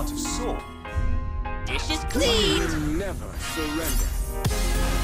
art of Saw. Dishes cleaned! Never surrender.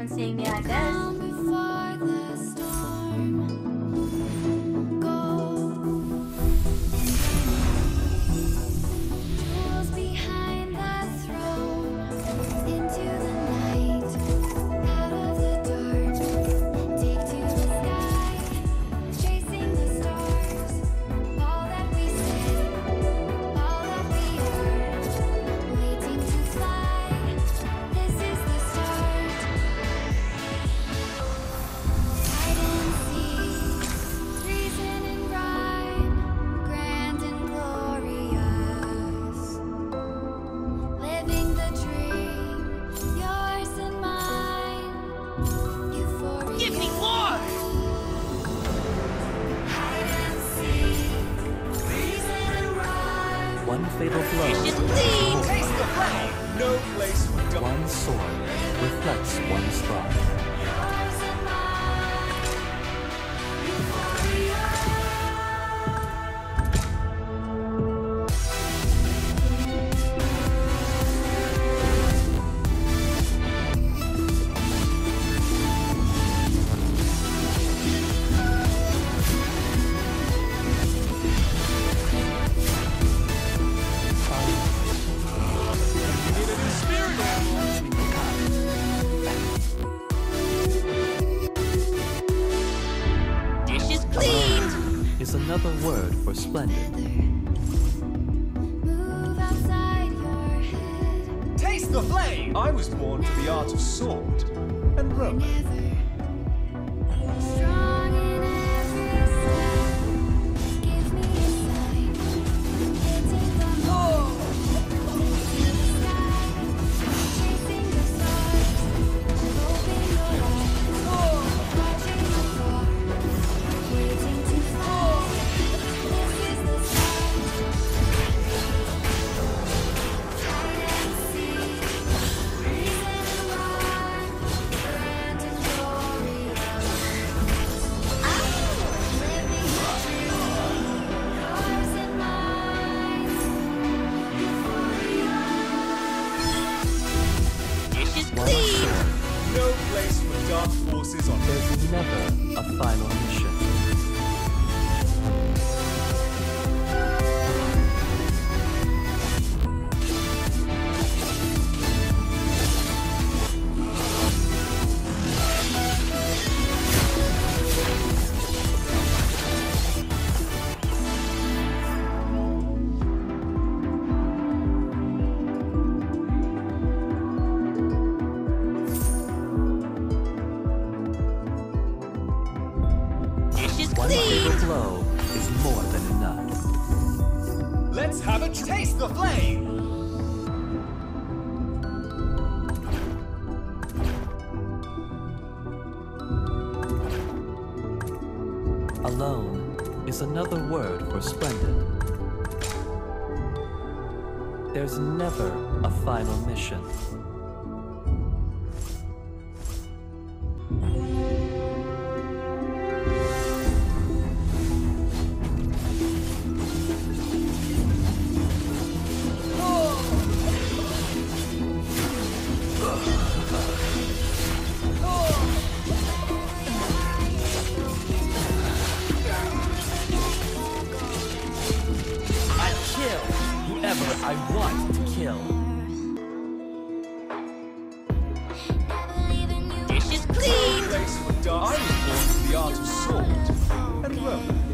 And seeing me like this. splendid. Taste the flame! I was born for the art of sword and rope. final mission.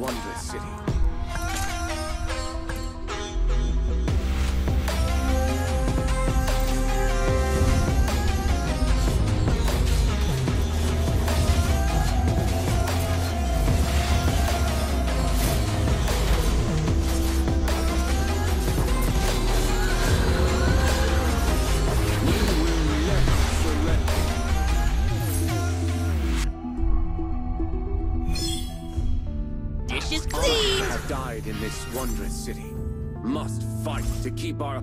wondrous city. reside in this wondrous city. Must fight to keep our...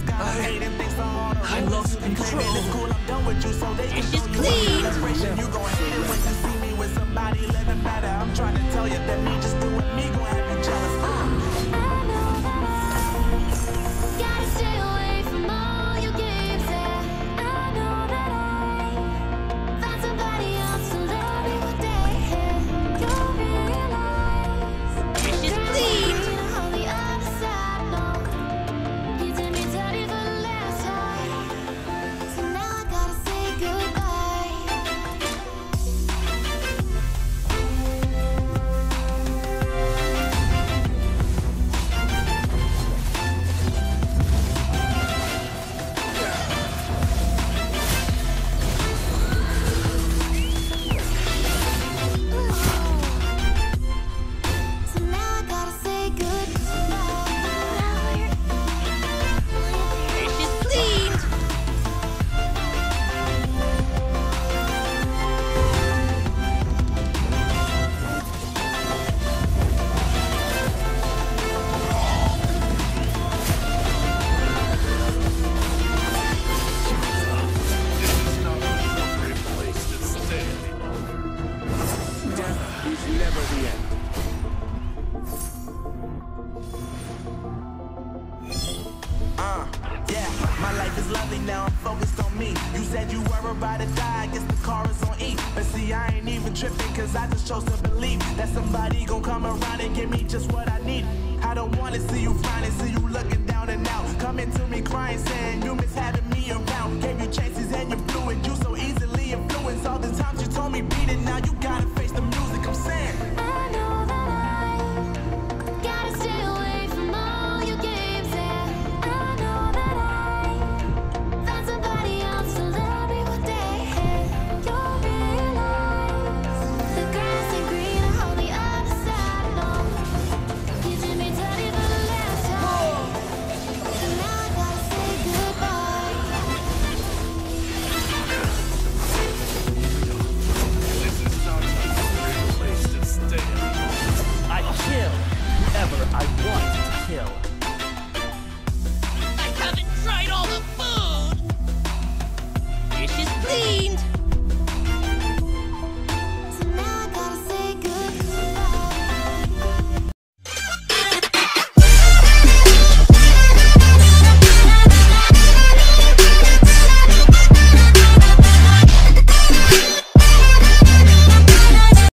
I, I lost control. Ashes clean. You go ahead when you see me with somebody living better. I'm trying to tell you that me just do don't wanna see you finally see you looking down and out. Coming to me crying, saying you